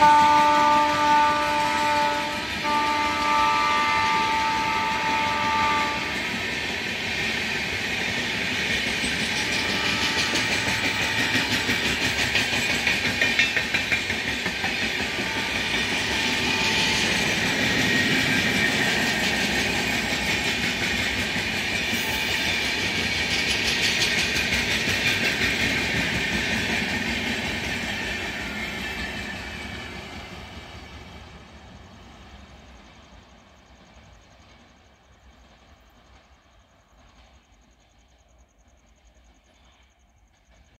Bye.